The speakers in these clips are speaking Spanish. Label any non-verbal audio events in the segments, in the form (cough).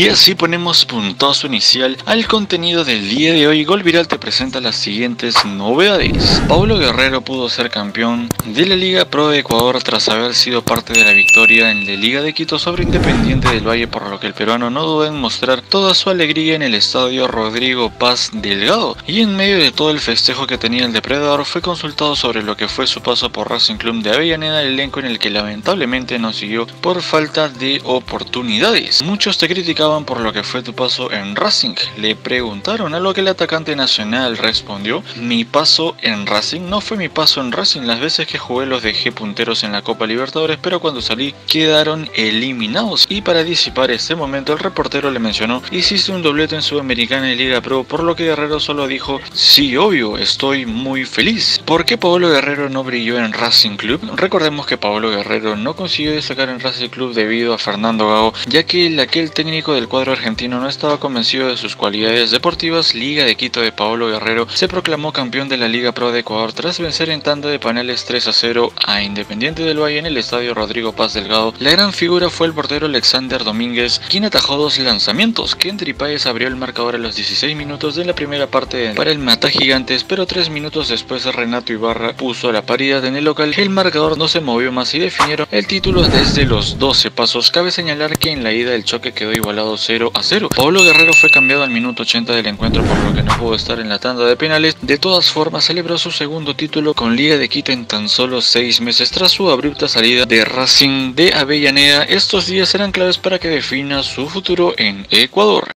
Y así ponemos puntazo inicial al contenido del día de hoy. Gol Viral te presenta las siguientes novedades. Pablo Guerrero pudo ser campeón de la Liga Pro de Ecuador tras haber sido parte de la victoria en la Liga de Quito sobre Independiente del Valle, por lo que el peruano no duda en mostrar toda su alegría en el estadio Rodrigo Paz Delgado. Y en medio de todo el festejo que tenía el depredador, fue consultado sobre lo que fue su paso por Racing Club de Avellaneda, el elenco en el que lamentablemente no siguió por falta de oportunidades. Muchos te criticaban por lo que fue tu paso en Racing. Le preguntaron a lo que el atacante nacional respondió, mi paso en Racing no fue mi paso en Racing, las veces que jugué los dejé punteros en la Copa Libertadores, pero cuando salí quedaron eliminados. Y para disipar ese momento el reportero le mencionó, hiciste un doblete en Sudamericana y Liga Pro, por lo que Guerrero solo dijo, sí, obvio, estoy muy feliz. ¿Por qué Pablo Guerrero no brilló en Racing Club? Recordemos que Pablo Guerrero no consiguió destacar en Racing Club debido a Fernando Gago, ya que el aquel técnico del cuadro argentino no estaba convencido de sus cualidades deportivas. Liga de Quito de Pablo Guerrero se proclamó campeón de la Liga Pro de Ecuador tras vencer en tanda de paneles 3 a 0 a Independiente del Valle en el estadio Rodrigo Paz Delgado. La gran figura fue el portero Alexander Domínguez, quien atajó dos lanzamientos. Kendry Páez abrió el marcador a los 16 minutos de la primera parte para el Mata Gigantes, pero tres minutos después Renato Ibarra puso la paridad en el local. El marcador no se movió más y definieron el título desde los 12 pasos. Cabe señalar que en la ida el choque quedó igualado 0 a 0. Pablo Guerrero fue cambiado al minuto 80 del encuentro por lo que no pudo estar en la tanda de penales. De todas formas celebró su segundo título con Liga de Quito en tan solo 6 meses tras su abrupta salida de Racing de Avellaneda. Estos días serán claves para que defina su futuro en Ecuador.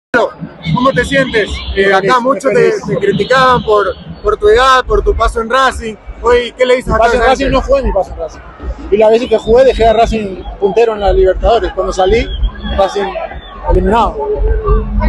¿Cómo te sientes? Eh, acá muchos te, te, criticaban por, por tu edad, por tu paso en Racing. Hoy, ¿qué le dices acá paso en Racing no fue mi paso en Racing. Y las veces que jugué dejé a Racing puntero en la Libertadores. Cuando salí, Racing eliminado.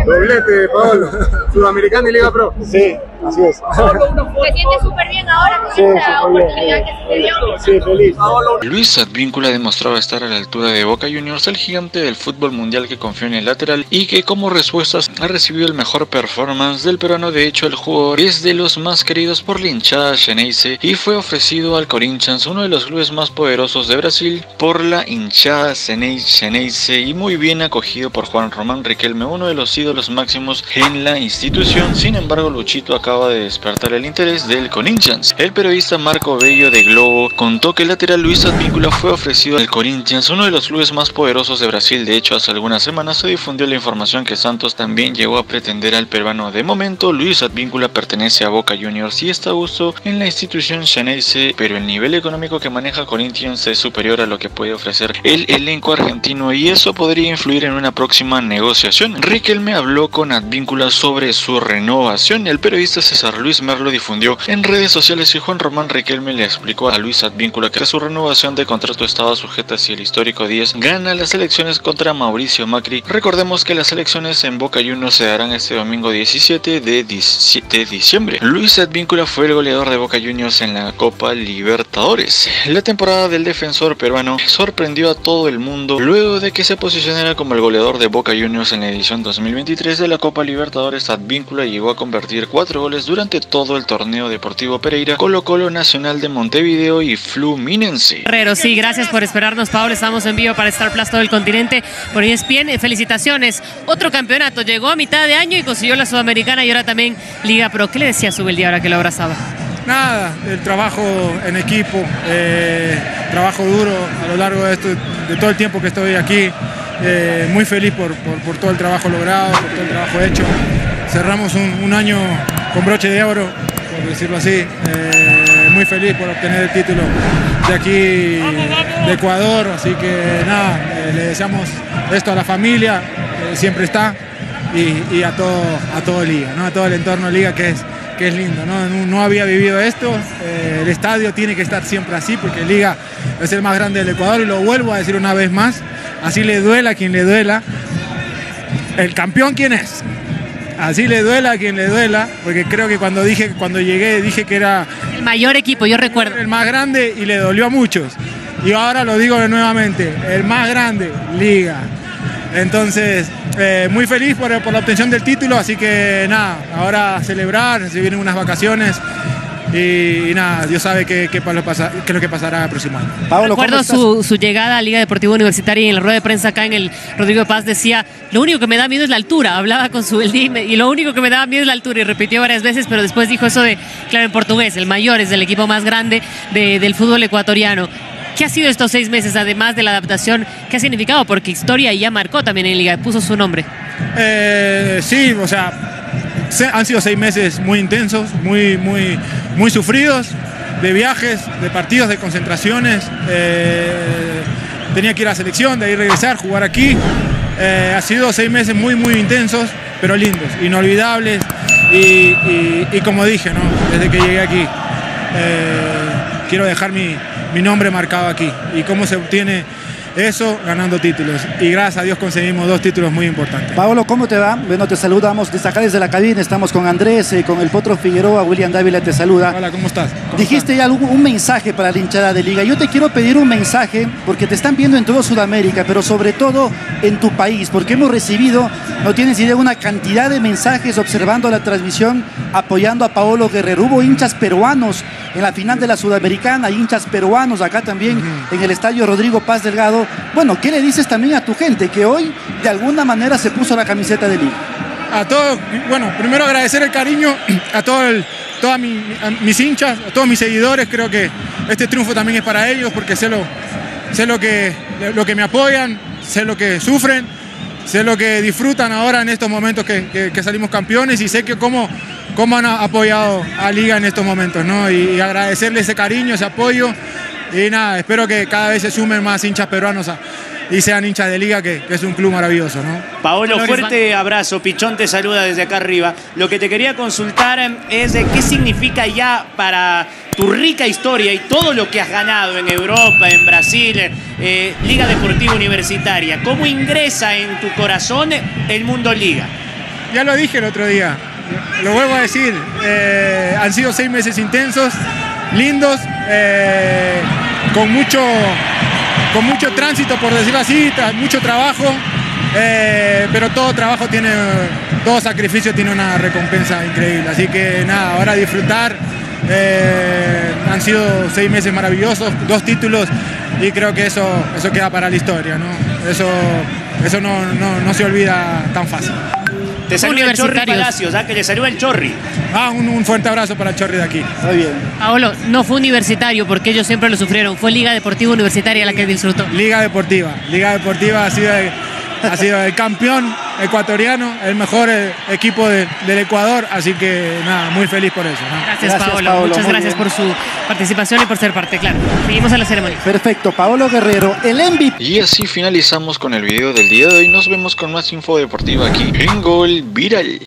Doblete, Pablo. (laughs) Sudamericana y Liga Pro. Sí, así es. (laughs) ¿Te sientes súper bien ahora con Sí, esta súper bien. oportunidad que se te dio? Sí, feliz. Luis Advíncula demostraba estar a la altura de Boca Juniors, el gigante del fútbol mundial que confió en el lateral y que como respuestas ha recibido el mejor performance del peruano. De hecho, el jugador es de los más queridos por la hinchada Xeneize y fue ofrecido al Corinthians, uno de los clubes más poderosos de Brasil, por la hinchada Xeneize y muy bien acogido por Juan Román Riquelme, uno de los ídolos máximos en la institución. Sin embargo, Luchito acaba de despertar el interés del Corinthians. El periodista Marco Bello de Globo contó que el lateral Luis Advíncula fue ofrecido al Corinthians, uno de los clubes más poderosos de Brasil. De hecho, hace algunas semanas se difundió la información que Santos también llegó a pretender al peruano. De momento, Luis Advíncula pertenece a Boca Juniors y está a gusto en la institución Xeneize, pero el nivel económico que maneja Corinthians es superior a lo que puede ofrecer el elenco argentino y eso podría influir en una próxima negociación. Riquelme habló con Advíncula sobre su renovación. El periodista César Luis Merlo difundió en redes sociales y Juan Román Riquelme le explicó a Luis Advíncula que su renovación de contrato estaba sujeta si el histórico 10 gana las elecciones contra Mauricio Macri. Recordemos que las elecciones en Boca Juniors se darán este domingo 17 de, de diciembre. Luis Advíncula fue el goleador de Boca Juniors en la Copa Libertadores. La temporada del defensor peruano sorprendió a todo el mundo luego de que se posicionara como el goleador de Boca Juniors en la edición 2023 de la Copa Libertadores. Advíncula llegó a convertir cuatro goles durante todo el torneo deportivo Pereira, Colo Colo Nacional de Montevideo y Fluminense. Guerrero, sí, gracias por esperarnos, Pablo. Estamos en vivo para Star Plus todo el continente por ESPN. Eh, Felicitaciones. Otro campeonato. Llegó a mitad de año y consiguió la Sudamericana y ahora también Liga Pro. ¿Qué le decía a día ahora que lo abrazaba? Nada, el trabajo en equipo, eh, trabajo duro a lo largo de, esto, de todo el tiempo que estoy aquí. Eh, muy feliz por, por- por todo el trabajo logrado, por todo el trabajo hecho. Cerramos un, año con broche de oro, por decirlo así. Eh, muy feliz por obtener el título de aquí, de Ecuador. Así que nada, eh, le deseamos esto a la familia, siempre está, y, a, todo, a todo Liga, ¿no? a todo el entorno Liga que es, que es lindo. ¿no? No, no había vivido esto, eh, el estadio tiene que estar siempre así porque Liga es el más grande del Ecuador y lo vuelvo a decir una vez más, así le duela a quien le duela. ¿El campeón quién es? Así le duela a quien le duela, porque creo que cuando dije, cuando llegué dije que era El mayor equipo, yo recuerdo. el más grande y le dolió a muchos. Y ahora lo digo nuevamente, el más grande, Liga. Entonces, eh, muy feliz por, por la obtención del título, así que nada, ahora a celebrar, se vienen unas vacaciones y, nada, Dios sabe qué, qué, es lo que pasará el próximo año. Pablo, Recuerdo su, su, llegada a Liga Deportiva Universitaria y en la rueda de prensa acá en el Rodrigo Paz decía, lo único que me da miedo es la altura, hablaba con su y lo único que me daba miedo es la altura y repitió varias veces, pero después dijo eso de, claro, en portugués, el mayor es del equipo más grande de, del fútbol ecuatoriano. ¿Qué ha sido estos seis meses, además de la adaptación? ¿Qué ha significado? Porque Historia ya marcó también en Liga, puso su nombre. Eh, sí, o sea, han sido seis meses muy intensos, muy, muy, muy sufridos, de viajes, de partidos, de concentraciones. Eh, tenía que ir a la selección, de ahí regresar, jugar aquí. Eh, ha sido seis meses muy, muy intensos, pero lindos, inolvidables. Y, como dije, desde que llegué aquí, quiero dejar mi, mi nombre marcado aquí. ¿Y cómo se obtiene eso ganando títulos. Y gracias a Dios conseguimos dos títulos muy importantes. Pablo, ¿cómo te va? Bueno, te saludamos desde acá desde la cabina. Estamos con Andrés, eh, con el Potro Figueroa, William Dávila te saluda. Hola, ¿cómo estás? Dijiste ya un mensaje para la hinchada de liga. Yo te quiero pedir un mensaje porque te están viendo en todo Sudamérica, pero sobre todo en tu país, porque hemos recibido, no tienes idea, una cantidad de mensajes observando la transmisión, apoyando a Paolo Guerrero. Hubo hinchas peruanos en la final de la Sudamericana, hinchas peruanos acá también en el estadio Rodrigo Paz Delgado bueno, ¿qué le dices también a tu gente que hoy de alguna manera se puso la camiseta de Liga? A todos, bueno, primero agradecer el cariño a todos todas mis hinchas, a todos mis seguidores. Creo que este triunfo también es para ellos porque sé lo, sé lo, que, lo que me apoyan, sé lo que sufren, sé lo que disfrutan ahora en estos momentos que, salimos campeones y sé que cómo, cómo han apoyado a Liga en estos momentos, ¿no? Y, y agradecerle ese cariño, ese apoyo y nada, espero que cada vez se sumen más hinchas peruanos y sean hinchas de liga, que, es un club maravilloso. ¿no? Paolo, fuerte abrazo. Pichón te saluda desde acá arriba. Lo que te quería consultar em, es qué significa ya para tu rica historia y todo lo que has ganado en Europa, en Brasil, eh, Liga Deportiva Universitaria. ¿Cómo ingresa en tu corazón el mundo liga? Ya lo dije el otro día, lo vuelvo a decir, eh, han sido seis meses intensos, lindos, eh, con, mucho, con mucho tránsito, por decirlo así, mucho trabajo, eh, pero todo trabajo tiene, todo sacrificio tiene una recompensa increíble. Así que nada, ahora disfrutar. Eh, han sido seis meses maravillosos, dos títulos y creo que eso, eso queda para la historia. ¿no? Eso, eso no, no se olvida tan fácil. Te saluda el Chorri Palacios, ¿ah? que le saluda el Chorri. Ah, un, fuerte abrazo para el Chorri de aquí. Muy bien. Paolo, no fue universitario porque ellos siempre lo sufrieron, fue Liga Deportiva Universitaria la que disfrutó. Liga Deportiva, Liga Deportiva ha sido ha sido el campeón ecuatoriano, el mejor eh, equipo del Ecuador, así que nada, muy feliz por eso. Gracias, Paolo. muchas gracias por su participación y por ser parte, claro. Seguimos a la ceremonia. Perfecto, Paolo Guerrero, el MVP. Y así finalizamos con el video del día de hoy, nos vemos con más info deportiva aquí en Gol Viral.